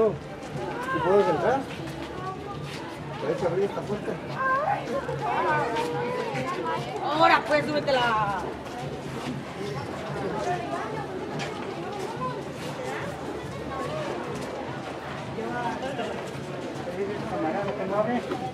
Claro. ¿Tú puedes entrar? Puedes abrir esta puerta. Ahora pues, súbetela. Camarada,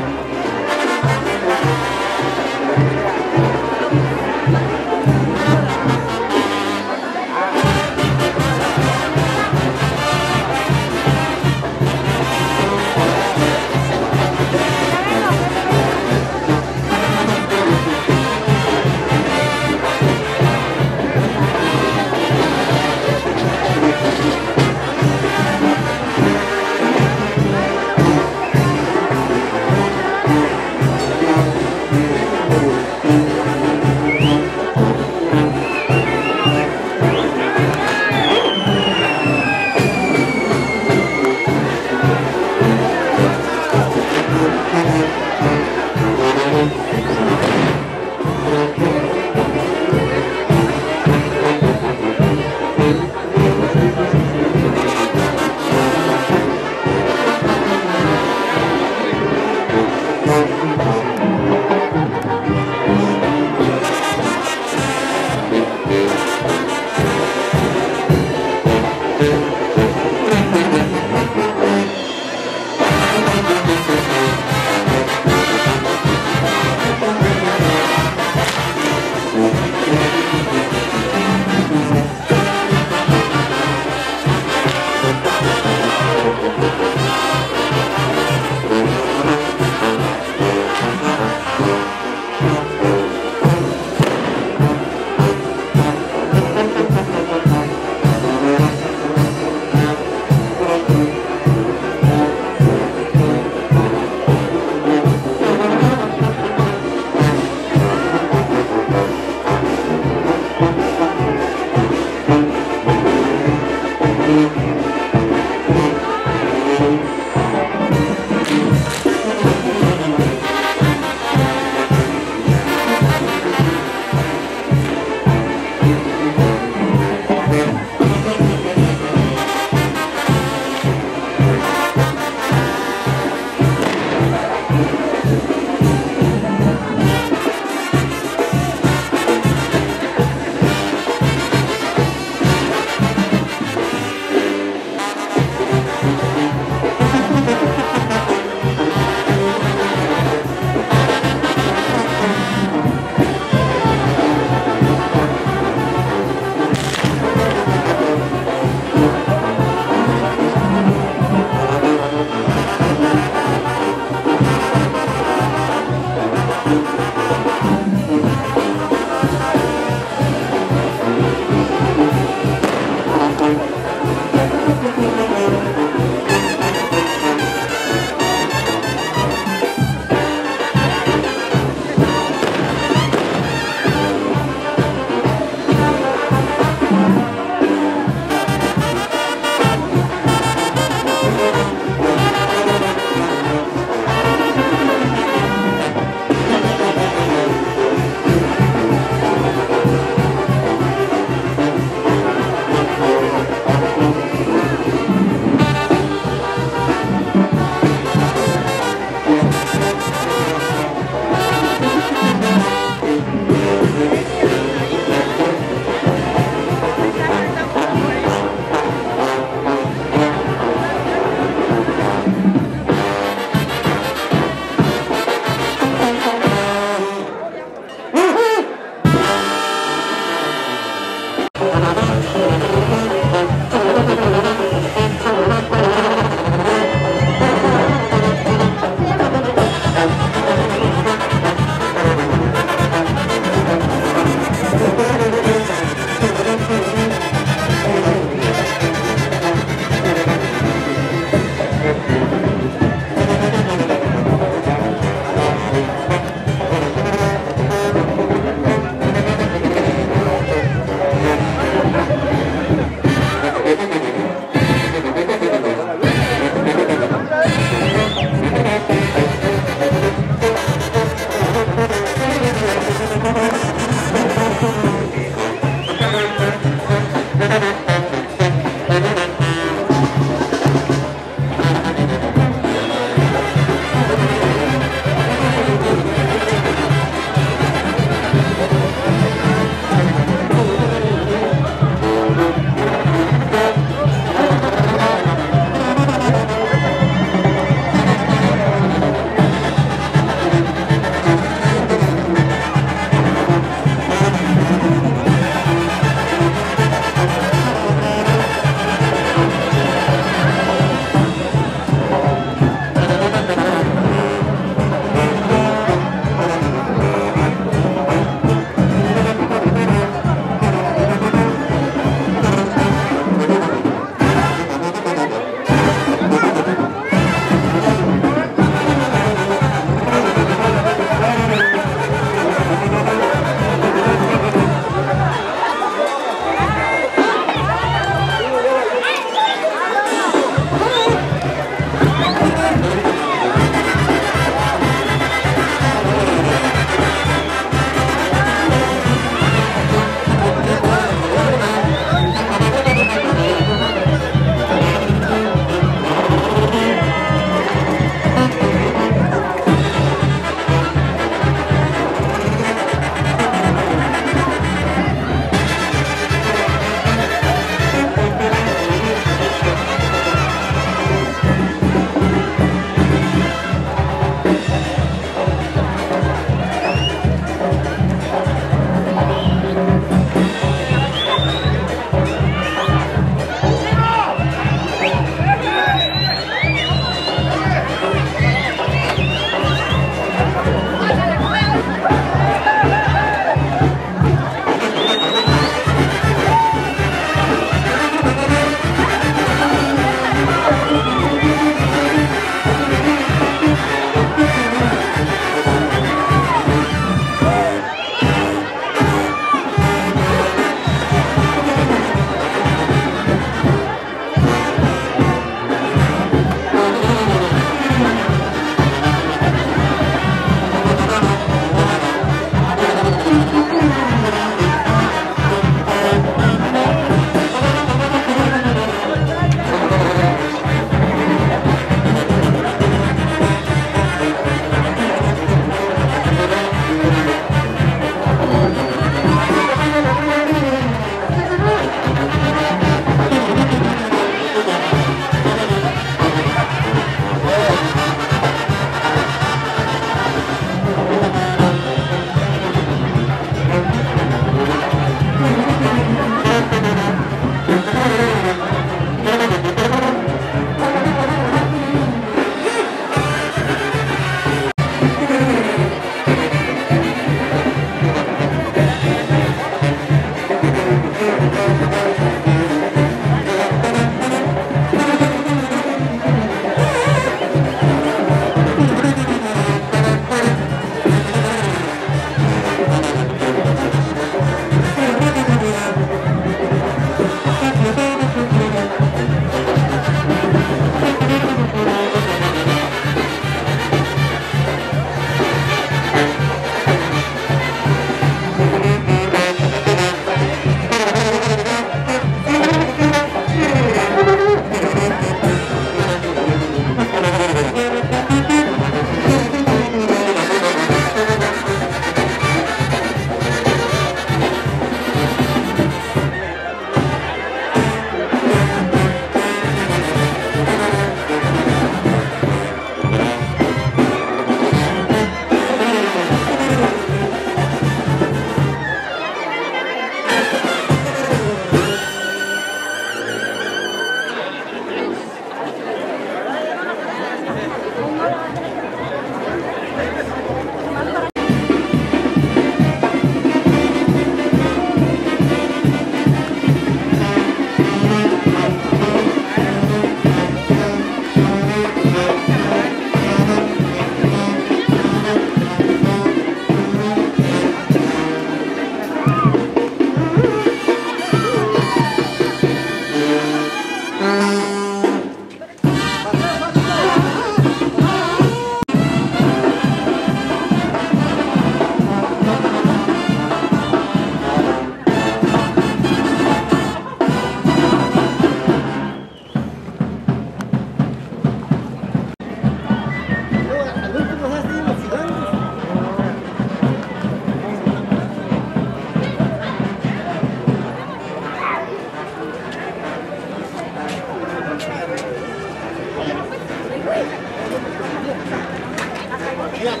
Ahí.